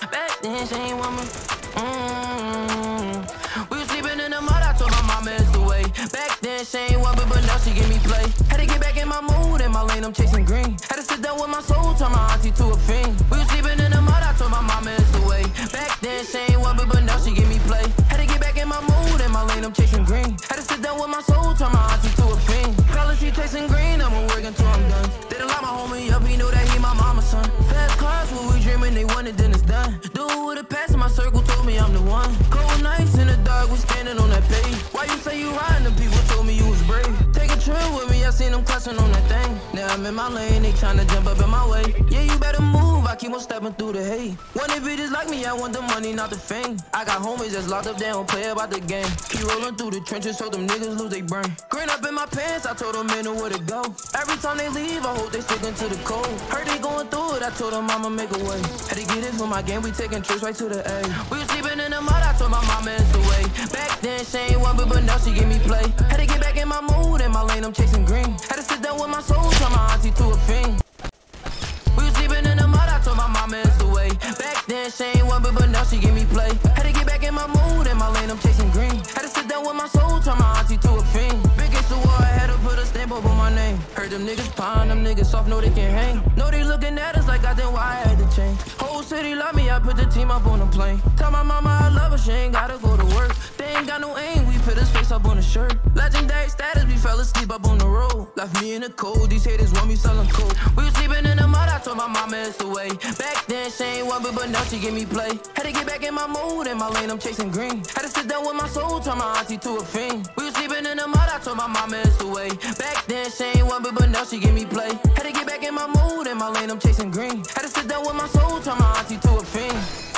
Back then, she ain't want me. Mm -hmm. On that thing. Now I'm in my lane, they tryna jump up in my way. Yeah, you better move, I keep on stepping through the hate. One if it is like me, I want the money, not the fame. I got homies that's locked up, they don't play about the game. Keep rolling through the trenches, so them niggas lose they brain. Green up in my pants, I told them man where to go. Every time they leave, I hope they sticking to the code. Heard they going through it, I told them I'ma make a way. Had to get it for my game, we taking trips right to the A. We was sleeping in the mud, I told my mama it's the way. Back then she ain't one, me, but now she give me play. Had to get back in my mood, in my lane, I'm chasing then she ain't want me, but now she give me play. Had to get back in my mood, and my lane, I'm chasing green. Had to sit down with my soul, turn my auntie to a fiend. Biggest award, I had to put a stamp up on my name. Heard them niggas pine, them niggas soft, know they can't hang. Know they looking at us like I think why I had to change. Whole city love me, I put the team up on the plane. Tell my mama I love her, up on the shirt. Legendary status, we fell asleep up on the road. Left me in the cold, these haters want me selling coke. We was sleeping in the mud, I told my mama it's the way. Back then she ain't want me, but now she give me play. Had to get back in my mood, in my lane, I'm chasing green. Had to sit down with my soul, turn my auntie to a fiend. We was sleeping in the mud, I told my mama it's the way. Back then she ain't want me, but now she give me play. Had to get back in my mood, in my lane, I'm chasing green. Had to sit down with my soul, turn my auntie to a fiend.